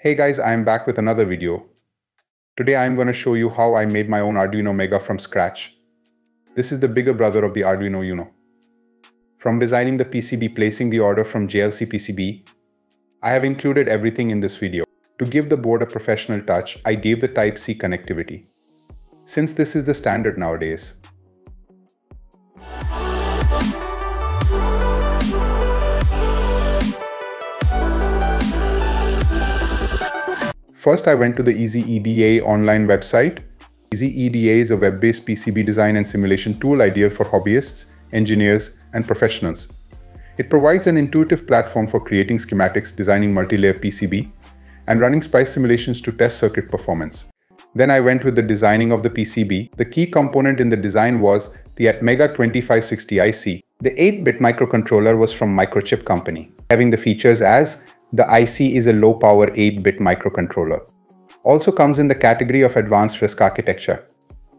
Hey guys, I am back with another video. Today I am going to show you how I made my own Arduino Mega from scratch. This is the bigger brother of the Arduino Uno. From designing the PCB placing the order from JLC PCB, I have included everything in this video. To give the board a professional touch, I gave the Type-C connectivity. Since this is the standard nowadays, First, I went to the EasyEDA online website. EasyEDA is a web-based PCB design and simulation tool ideal for hobbyists, engineers, and professionals. It provides an intuitive platform for creating schematics, designing multi-layer PCB, and running SPICE simulations to test circuit performance. Then I went with the designing of the PCB. The key component in the design was the Atmega 2560 IC. The 8-bit microcontroller was from Microchip Company, having the features as the IC is a low-power 8-bit microcontroller. Also comes in the category of advanced RISC architecture.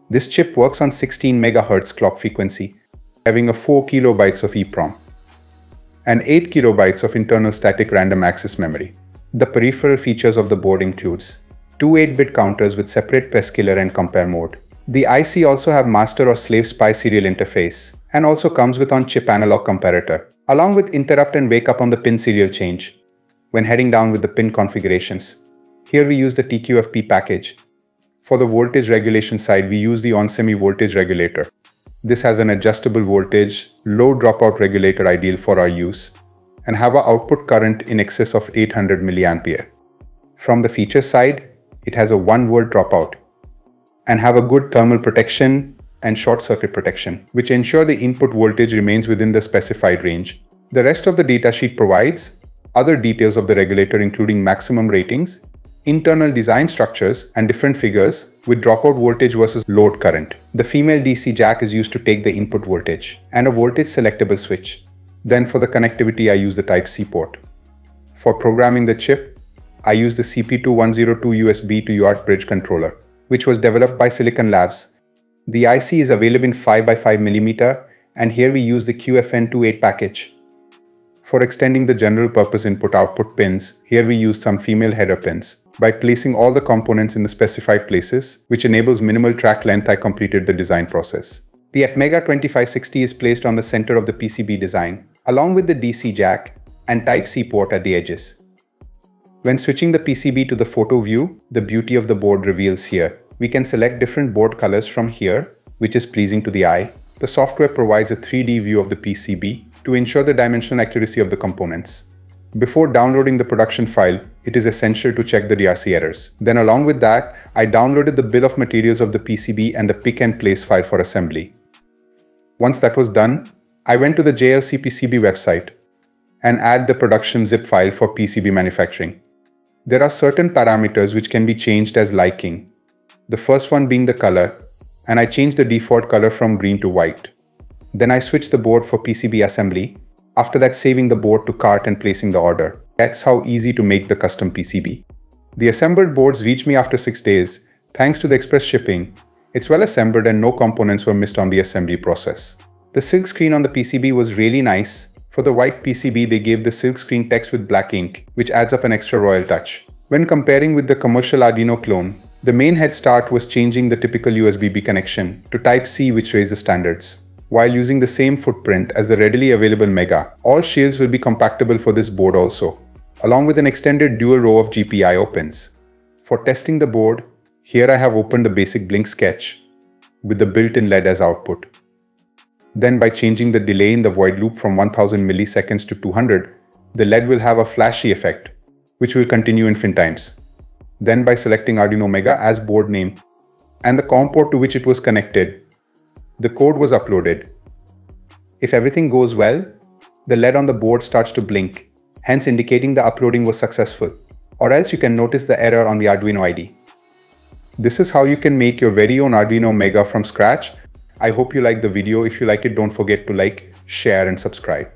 This chip works on 16 MHz clock frequency, having a 4 kilobytes of EEPROM and 8 kilobytes of internal static random access memory. The peripheral features of the board includes two 8-bit counters with separate prescaler and compare mode. The IC also have master or slave SPI serial interface and also comes with on-chip analog comparator, along with interrupt and wake up on the pin serial change when heading down with the pin configurations. Here we use the TQFP package. For the voltage regulation side, we use the onsemi voltage regulator. This has an adjustable voltage, low dropout regulator ideal for our use, and have an output current in excess of 800 mA. From the feature side, it has a 1 volt dropout and have a good thermal protection and short circuit protection, which ensure the input voltage remains within the specified range. The rest of the datasheet provides other details of the regulator including maximum ratings, internal design structures, and different figures with dropout voltage versus load current. The female DC jack is used to take the input voltage, and a voltage selectable switch. Then for the connectivity I use the Type-C port. For programming the chip, I use the CP2102 USB to UART bridge controller, which was developed by Silicon Labs. The IC is available in 5x5mm and here we use the QFN28 package. For extending the general purpose input-output pins, here we use some female header pins. By placing all the components in the specified places, which enables minimal track length, I completed the design process. The Atmega 2560 is placed on the center of the PCB design, along with the DC jack and Type-C port at the edges. When switching the PCB to the photo view, the beauty of the board reveals here. We can select different board colors from here, which is pleasing to the eye. The software provides a 3D view of the PCB to ensure the dimensional accuracy of the components. Before downloading the production file, it is essential to check the DRC errors. Then along with that, I downloaded the bill of materials of the PCB and the pick and place file for assembly. Once that was done, I went to the JLC PCB website and add the production zip file for PCB manufacturing. There are certain parameters which can be changed as liking. The first one being the color, and I changed the default color from green to white. Then I switch the board for PCB assembly, after that saving the board to cart and placing the order. That's how easy to make the custom PCB. The assembled boards reached me after 6 days, thanks to the express shipping. It's well assembled and no components were missed on the assembly process. The silk screen on the PCB was really nice. For the white PCB they gave the silk screen text with black ink, which adds up an extra royal touch. When comparing with the commercial Arduino clone, the main head start was changing the typical USB-B connection to Type-C which raises standards while using the same footprint as the readily available Mega. All shields will be compatible for this board also, along with an extended dual row of GPIO pins. For testing the board, here I have opened the basic Blink sketch with the built-in LED as output. Then by changing the delay in the void loop from 1000 milliseconds to 200, the LED will have a flashy effect, which will continue in times. Then by selecting Arduino Mega as board name and the COM port to which it was connected, the code was uploaded. If everything goes well, the LED on the board starts to blink, hence indicating the uploading was successful, or else you can notice the error on the Arduino ID. This is how you can make your very own Arduino Mega from scratch. I hope you like the video. If you like it, don't forget to like, share and subscribe.